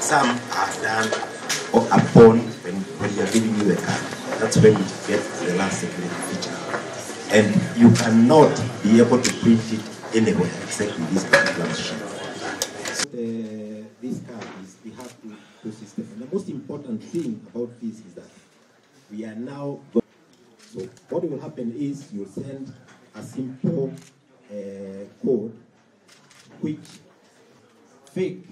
Some are done or upon when, when you're giving you the card. That's when you get the last security feature. And you cannot be able to print it anywhere except in this particular machine. The, this card is have to, to system. And the most important thing about this is that we are now so what will happen is you send a simple uh, code which fake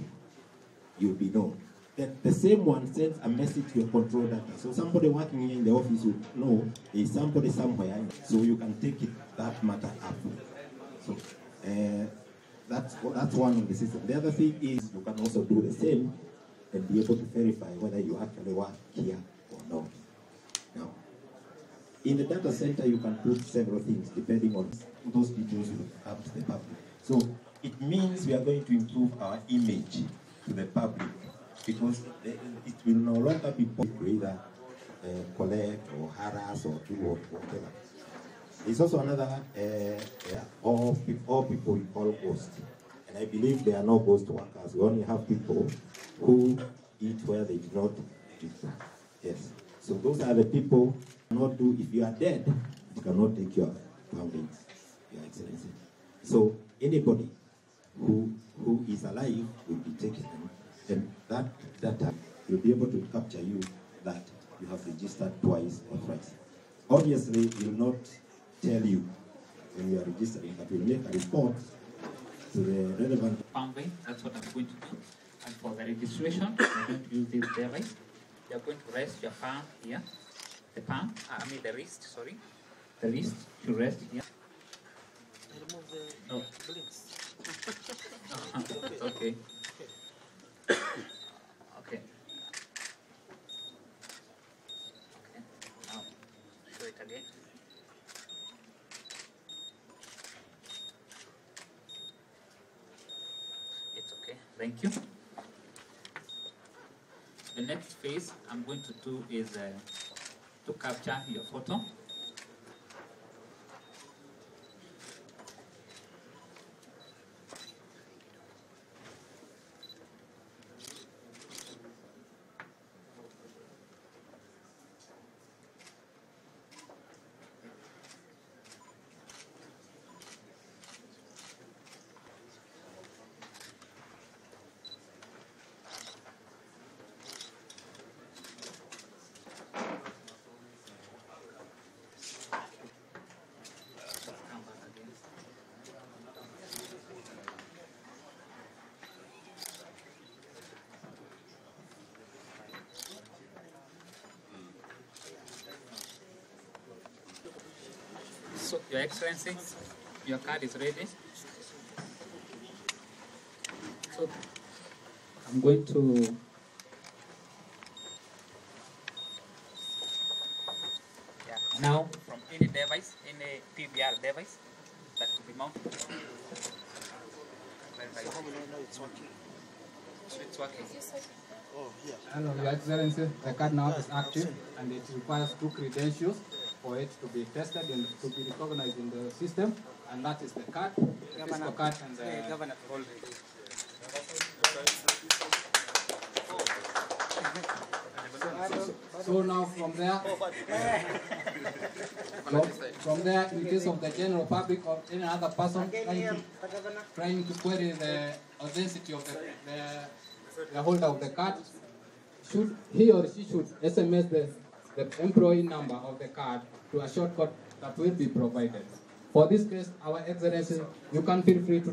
you'll be known. The, the same one sends a message to your control data. So somebody working in the office will know there's somebody somewhere, so you can take it that matter up. So uh, that's that's one of the system. The other thing is you can also do the same and be able to verify whether you actually work here or not. In the data center, you can put several things depending on those details you have to the public. So it means we are going to improve our image to the public because it will no longer be possible to either uh, collect or harass or do what- whatever. It's also another, uh, yeah, all, all people we call ghosts. And I believe there are no ghost workers. We only have people who eat where they do not eat. Yes. So those are the people cannot do, if you are dead, you cannot take your findings, Your Excellency. So anybody who, who is alive will be taken. And that data will be able to capture you that you have registered twice or thrice. Obviously, it will not tell you when you are registering, but will make a report to the relevant Boundary, that's what I'm going to do. And for the registration, we're going to use this device. You're going to rest your palm here, the palm, uh, I mean the wrist, sorry. The wrist, you rest here. remove the No. blinks. Okay. Okay. Okay, now, show it again. It's okay, thank you. The next phase I'm going to do is uh, to capture your photo. So, Your Excellency, your card is ready. So, I'm going to Yeah. Now, from any device, any PVR device that could be mounted. So how will I know it's working? So it's working. Oh, here. Hello, Your Excellency. The card now is active and it requires two credentials for it to be tested and to be recognized in the system. And that is the card, the physical card, and the Governor. Uh, so now from there, from, from there, in case of the general public or any other person trying to, trying to query the authenticity of the, the, the holder of the card, should he or she should SMS the, the employee number of the card to a shortcut that will be provided. For this case, Our Excellency, you can feel free to